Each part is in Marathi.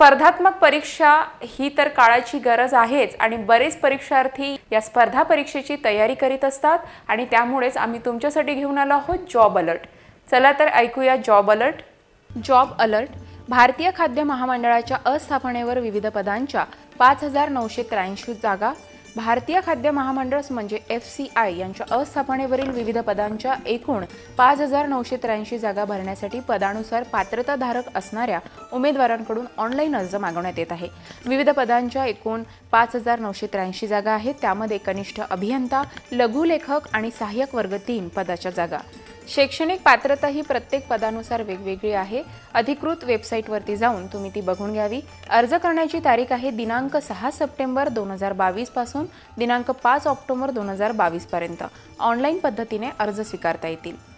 स्पर्धात्मक परीक्षा ही तर काळाची गरज आहेच आणि बरेच परीक्षार्थी या स्पर्धा परीक्षेची तयारी करीत असतात आणि त्यामुळेच आम्ही तुमच्यासाठी घेऊन आलो आहोत जॉब अलर्ट. चला तर ऐकूया जॉब अलर्ट. जॉब अलर्ट भारतीय खाद्य महामंडळाच्या अस्थापनेवर विविध पदांच्या पाच हजार नऊशे त्र्याऐंशी जागा भारतीय खाद्य महामंडळ म्हणजे एफ सी आय यांच्या अस्थापनेवरील विविध पदांच्या एकूण पाच हजार नऊशे त्र्याऐंशी जागा भरण्यासाठी पदानुसार पात्रताधारक असणाऱ्या उमेदवारांकडून ऑनलाईन अर्ज मागवण्यात येत आहे. विविध पदांच्या एकूण पाच हजार नऊशे त्र्याऐंशी जागा आहेत. त्यामध्ये कनिष्ठ अभियंता लघुलेखक आणि सहाय्यक वर्ग तीन पदाच्या जागा. शैक्षणिक पात्रता ही प्रत्येक पदानुसार वेगवेगळी आहे. अधिकृत वेबसाईटवरती जाऊन तुम्ही ती बघून घ्यावी. अर्ज करण्याची तारीख आहे दिनांक सहा सप्टेंबर दोन हजार बावीसपासून दिनांक पाच ऑक्टोबर दोन हजार बावीसपर्यंत ऑनलाईन पद्धतीने अर्ज स्वीकारता येतील.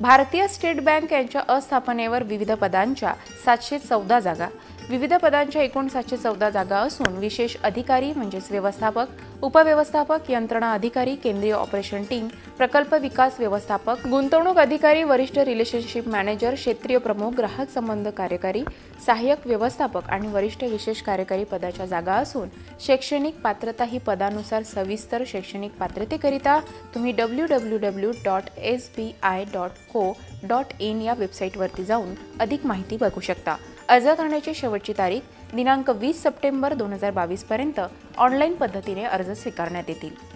भारतीय स्टेट बँक यांच्या अस्थापनेवर विविध पदांच्या सातशे चौदा जागा. विविध पदांच्या एकूण सातशे चौदा जागा असून विशेष अधिकारी म्हणजेच व्यवस्थापक उपव्यवस्थापक यंत्रणा अधिकारी केंद्रीय ऑपरेशन टीम प्रकल्प विकास व्यवस्थापक गुंतवणूक अधिकारी वरिष्ठ रिलेशनशिप मॅनेजर क्षेत्रीय प्रमुख ग्राहक संबंध कार्यकारी सहाय्यक व्यवस्थापक आणि वरिष्ठ विशेष कार्यकारी पदाच्या जागा असून शैक्षणिक पात्रता ही पदानुसार सविस्तर शैक्षणिक पात्रतेकरिता तुम्ही W W W dot S B I dot co dot in या वेबसाईटवरती जाऊन अधिक माहिती बघू शकता. अर्ज करण्याची शेवटची तारीख दिनांक वीस सप्टेंबर दोन हजार बावीसपर्यंत ऑनलाईन पद्धतीने अर्ज स्वीकारण्यात येतील.